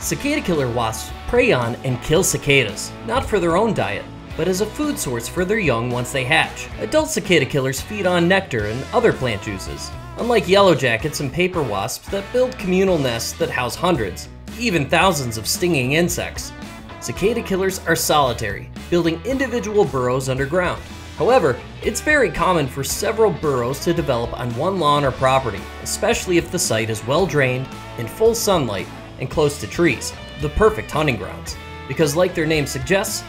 Cicada killer wasps prey on and kill cicadas, not for their own diet, but as a food source for their young once they hatch. Adult cicada killers feed on nectar and other plant juices, unlike yellow jackets and paper wasps that build communal nests that house hundreds, even thousands of stinging insects. Cicada killers are solitary, building individual burrows underground. However, it's very common for several burrows to develop on one lawn or property, especially if the site is well drained, in full sunlight, and close to trees, the perfect hunting grounds. Because like their name suggests,